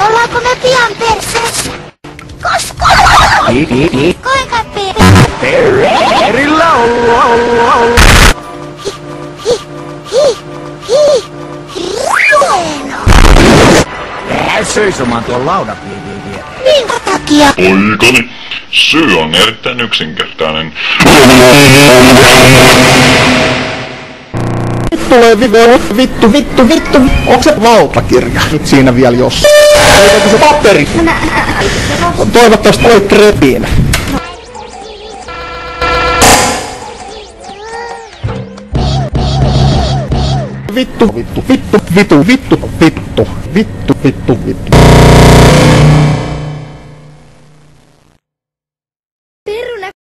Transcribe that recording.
Ollaanko me pian perseessä? Koska? Kuinka pian? Perillä olla, olla, olla. Hi, hi, hi. Hieno. Jää seisomaan tuon laudan vie, vie, vie. Minkä takia? Poikani, syy on erittäin yksinkertainen. Tulee vittu, vittu, vittu, vittu. Onko se valtakirja nyt siinä vielä jos? Eikö se paperi? Toivottavasti oli trepiin. Vittu, vittu, vittu, vittu, vittu, vittu, vittu, vittu, vittu.